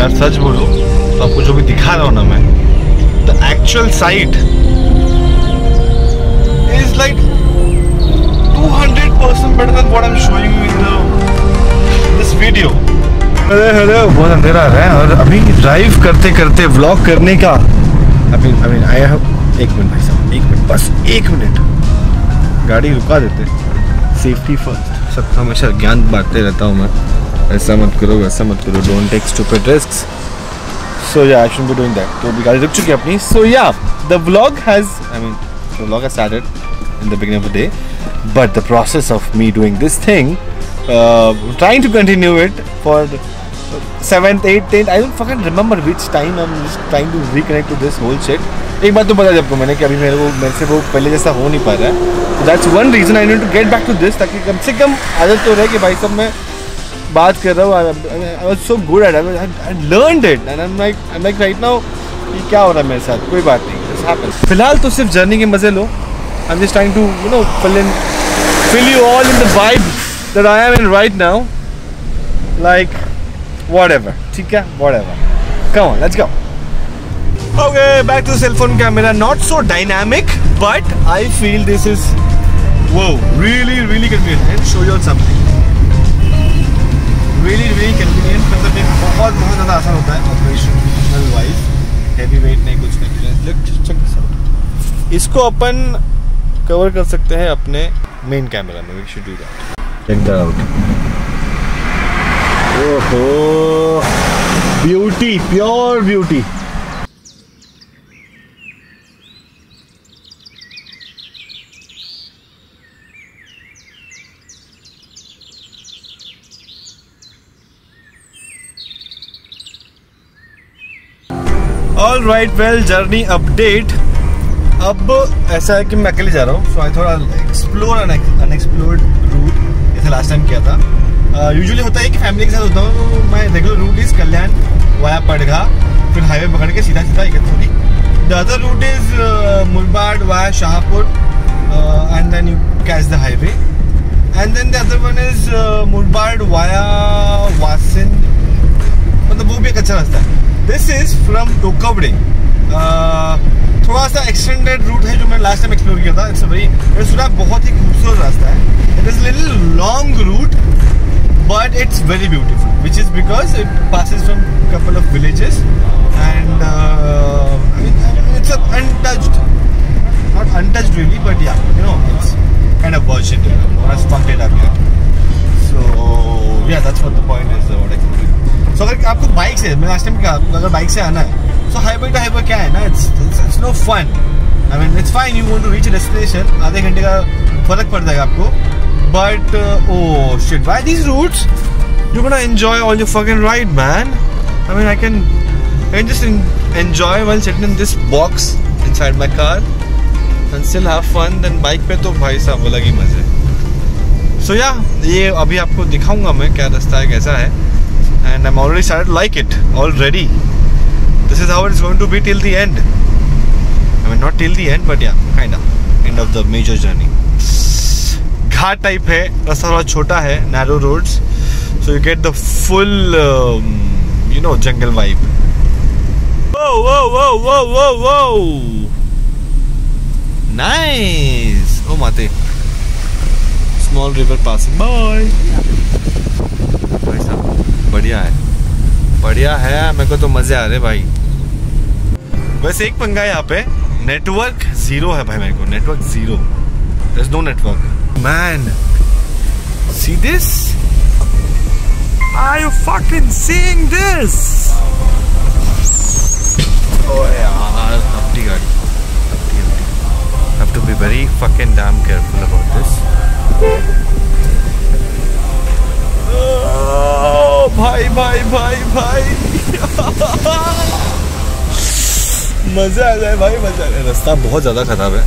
यार सच बोलो तो आपको जो भी दिखा रहा हूँ ना मैं the actual site is like 200% better than what I'm showing you in the this video. अरे अरे बहुत अंधेरा आ रहा है और अभी ड्राइव करते करते व्लॉग करने का। अभी आई मीन आई हैव एक मिनट भाई साहब एक मिनट बस एक मिनट गाड़ी रुका देते। सेफ्टी फ़र्स्ट सबका हमेशा ज्ञान बांटते रहता हूँ मैं। ऐसा मत करो, वैसा मत करो don't take stupid risk so yeah I should be doing that तो बिकॉज़ रुक चुकी अपनी। So yeah the vlog has I mean the vlog has started in the beginning of the day but the process of me doing this thing trying to continue it for 7th 8th 10th I don't fucking remember which time I am trying to reconnect to this whole shit एक बात तो पता है जब को मैंने कि अभी मेरे को, मेरे से वो पहले जैसा हो नहीं पा रहा है। That's one reason I need to get back to this ताकि कम से कम आदत तो रहे कि भाई सब मैं बात कर रहा हूँ so good at I learn it and like right now कि क्या हो रहा है मेरे साथ? कोई बात नहीं फ़िलहाल तो सिर्फ़ जर्नी के मज़े लो। I am just trying to you know fill in now like whatever ठीक है? Whatever come on let's okay back to cell phone camera not so dynamic but I feel this is वो really really convenient show your something really Really, really मतलब एक बहुत बहुत ज़्यादा आसान होता है ऑपरेशनल वाइज हैवी वेट नहीं कुछ नहीं चेक इसको अपन कवर कर सकते हैं अपने मेन कैमरा में we should do that check that out ओहो beauty pure beauty all right well journey update अब ऐसा है कि मैं अकेले जा रहा हूँ सो आई थोड़ा एक्सप्लोर अनएक्सप्लोर्ड रूट जैसे लास्ट टाइम किया था। यूजुअली uh, होता है कि फैमिली के साथ होता हूँ तो मैं regular route is Kalyan via Padga फिर हाईवे पकड़ के सीधा सीधा Igatpuri. The other route is Murbad via Shahapur and then you catch the highway and then the other one is Murbad via Vasind मतलब वो भी एक अच्छा रास्ता है। दिस इज़ फ्रॉम टोकवड़े थोड़ा सा एक्सटेंडेड रूट है जो मैंने लास्ट टाइम एक्सप्लोर किया था. इट्स वेरी सुना बहुत ही खूबसूरत रास्ता है. It is little long route but it's very beautiful which is because it passes from couple of villages and it's untouched not untouched really but yeah you know it's of version to it, or a spun So, अगर आपको bike से मैं last time क्या अगर bike से आना है सो highway to highway क्या है ना it's it's no fun I mean it's fine you want to reach destination आधे घंटे का फ़र्क पड़ जाएगा आपको but oh shit by these routes you gonna enjoy all your fucking ride man I mean I can I just enjoy while sitting in this box inside my car and still have fun then bike पे तो भाई साहब, अलग ही मज़े। सो या ये अभी आपको दिखाऊँगा मैं क्या रास्ता है, कैसा है। and I am already started like it already this is how it's going to be till the end I mean not till the end but yeah kind of end of the major journey ghat type है रास्ता थोड़ा छोटा है narrow roads so you get the full you know jungle vibe whoa whoa whoa whoa whoa whoa nice बढ़िया है, मेरे को तो मज़े आ रहे भाई। बस एक पंगा यहाँ पे नेटवर्क ज़ीरो है भाई मेरे को network zero is no network man see this are you fucking seeing this oh यार, अपनी गाड़ी। अपनी अपनी have to be very fucking damn careful about this भाई भाई भाई भाई। मज़ा आ जाए भाई, मज़ा आ जाए रास्ता बहुत ज़्यादा खराब है।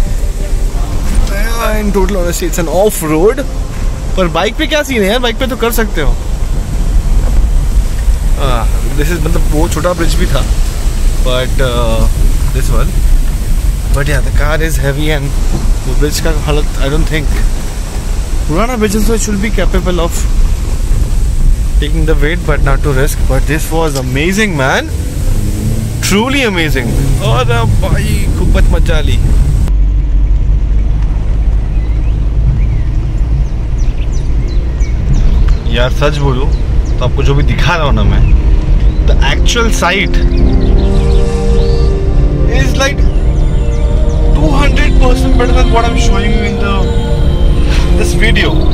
In total it's an off road पर बाइक पे क्या सीन है यार? बाइक पे तो कर सकते हो। दिस इज़ मतलब वो छोटा ब्रिज भी था but this one but yeah the car is heavy and वो ब्रिज का हालत आई डोंट थिंक पुराना ब्रिज तो should be capable of taking the weight but not to risk but this was amazing man truly amazing और भाई खूबत मचा ली यार सच बोलूँ तो आपको जो भी दिखा रहा हूँ ना मैं the actual site is like 200% better than what I'm showing you in the in this video.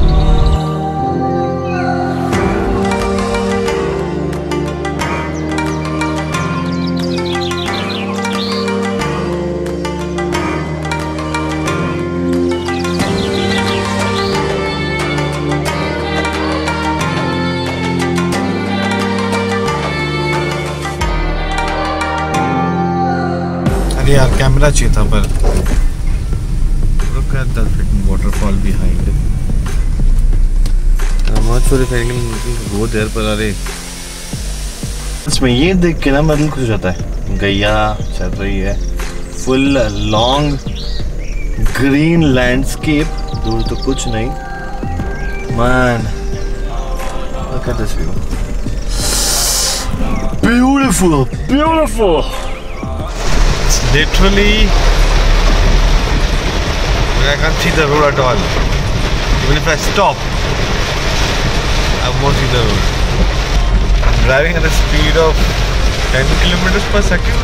Actually यार कैमरा चाहिए था पर वाटरफॉल बिहाइंड वो इसमें ये देख के ना मतलब खुश होता है। गैया चल रही है फुल लॉन्ग ग्रीन लैंडस्केप दूर तो कुछ नहीं। मैन क्या तस्वीर beautiful beautiful literally I can't see the road at all. Even if I stop, I won't see the road. I'm driving at a speed of 10 kilometers per second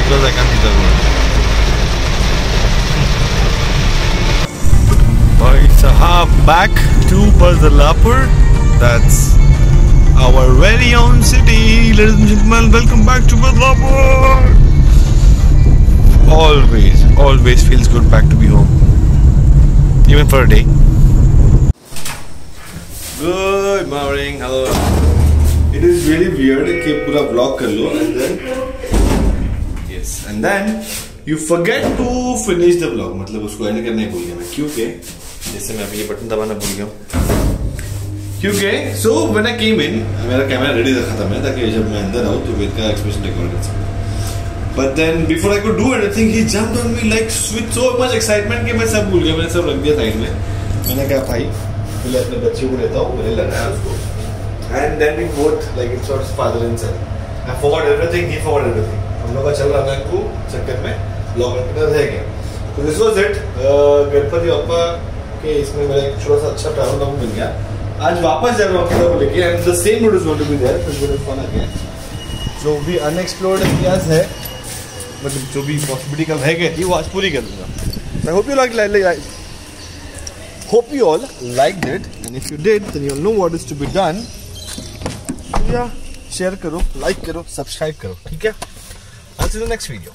because I can't see the road. Bhai Sahab, back to Bazalapur. That's our very own city. Ladies and gentlemen, welcome back to Bazalapur. Always, always feels good back to be home. Even for a day. Good morning, hello. It is really weird कि पूरा vlog कर लो and then yes and then you forget to finish the vlog मतलब उसको end करना ही भूल गया मैं क्योंकि जैसे मैं अभी ये बटन दबाना भूल गया क्योंकि so when I came in मेरा कैमरा रेडी रखा था मैं ताकि जब मैं अंदर आऊँ तो वेद का एक्सप्रेशन रिकॉर्ड कर सकूँ But then before I could do anything, he jumped on me like with so much excitement कि मैं सब भूल गया मैंने सब रख दिया साइड में। मैंने कहा भाई पहले अपने बच्चे को लेता हूँ मैंने लगाया उसको। Then we both like it's sort of father and son. I forgot everything he forgot everything. हम लोग का चल रहा था को चक्कर में ब्लॉग करना रह गया। तो this was it Ganpati Bappa के इसमें मेरा एक छोटा सा अच्छा ट्रैवल लॉग मिल गया। आज वापस जा रहा हूँ अपने लेके and the same road is going to be there फिर गुड फन अगेन जो भी अनएक्सप्लोर्ड एरियाज़ है मतलब जो भी पॉसिबिलिटी कल रह गए थी वो आज पूरी कर दूँगा। I hope you like like hope you all liked it and if you did then you know what is to be done yeah share करो लाइक करो सब्सक्राइब करो, ठीक है? I see the next video